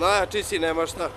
Najjači si, nema šta.